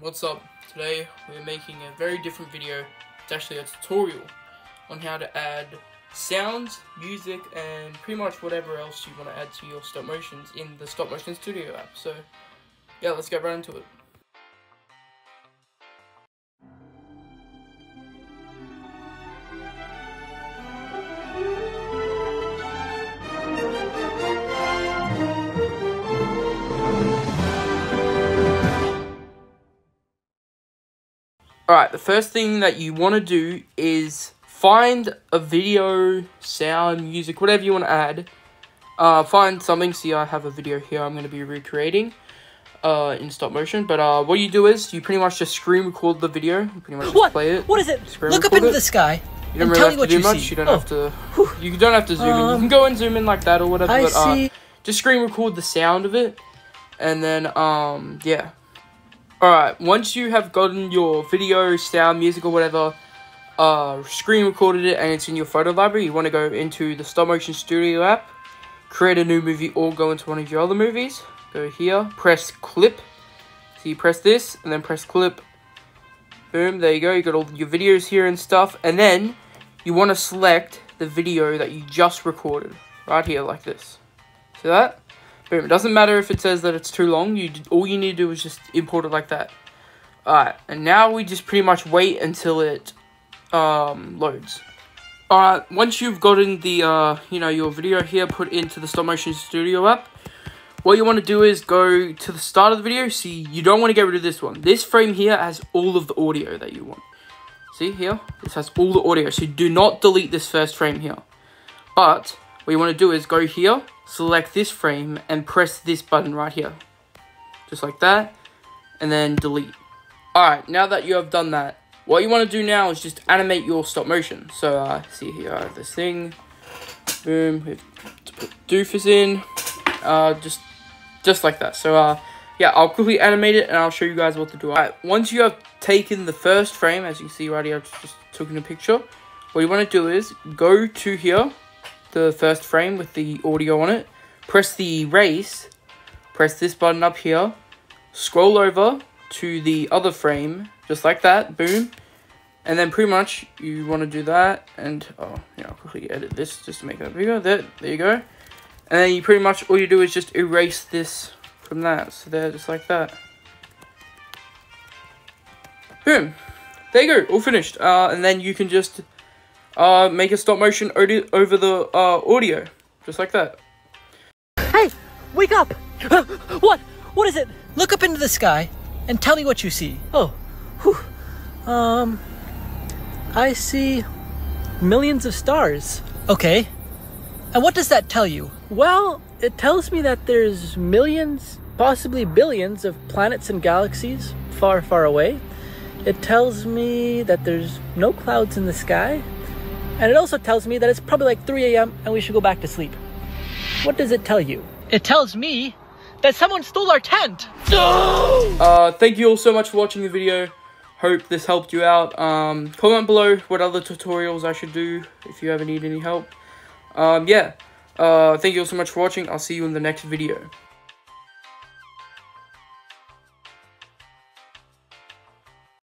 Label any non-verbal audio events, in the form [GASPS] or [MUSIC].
What's up? Today we're making a very different video. It's actually a tutorial on how to add sounds, music, and pretty much whatever else you want to add to your stop motions in the Stop Motion Studio app. So, yeah, let's get right into it. Alright, the first thing that you want to do is find a video, sound, music, whatever you want to add. Uh, find something. See, I have a video here I'm going to be recreating uh, in stop motion. But uh, what you do is you pretty much just screen record the video. You pretty much what? play it. What is it? Screen Look up into it. the sky. You don't really have to do much. See. You don't oh. have to. You don't have to zoom um, in. You can go and zoom in like that or whatever. I but, uh, see. Just screen record the sound of it, and then um yeah, Alright, once you have gotten your video, sound, music, or whatever, uh, screen recorded it and it's in your photo library, you want to go into the Stop Motion Studio app, create a new movie or go into one of your other movies. Go here, press clip. So you press this and then press clip. Boom, there you go. You got all your videos here and stuff. And then you want to select the video that you just recorded right here like this. See that? Boom. It doesn't matter if it says that it's too long. You All you need to do is just import it like that. Alright, and now we just pretty much wait until it um, loads. Alright, once you've gotten the, uh, you know, your video here put into the Stop Motion Studio app, what you want to do is go to the start of the video. See, you don't want to get rid of this one. This frame here has all of the audio that you want. See here? This has all the audio. So do not delete this first frame here. But what you want to do is go here, select this frame, and press this button right here. Just like that. And then delete. Alright, now that you have done that, what you want to do now is just animate your stop motion. So, uh, see here, I have this thing. Boom. We have to put doofus in. Uh, just, just like that. So, uh, yeah, I'll quickly animate it and I'll show you guys what to do. Alright, once you have taken the first frame, as you can see right here, I've just taken a picture. What you want to do is go to here the first frame with the audio on it. Press the erase, press this button up here, scroll over to the other frame, just like that, boom. And then pretty much you want to do that, and oh, yeah, I'll quickly edit this just to make that bigger. There, there you go. And then you pretty much, all you do is just erase this from that. So there, just like that. Boom. There you go, all finished. Uh, and then you can just uh, make a stop motion over the uh, audio, just like that. Hey, wake up! [GASPS] what? What is it? Look up into the sky and tell me what you see. Oh, whew. um, I see millions of stars. Okay. And what does that tell you? Well, it tells me that there's millions, possibly billions of planets and galaxies far, far away. It tells me that there's no clouds in the sky, and it also tells me that it's probably like 3 a.m. and we should go back to sleep. What does it tell you? It tells me that someone stole our tent! uh, thank you all so much for watching the video. Hope this helped you out. Um, comment below what other tutorials I should do if you ever need any help. Um, yeah. Uh, thank you all so much for watching. I'll see you in the next video.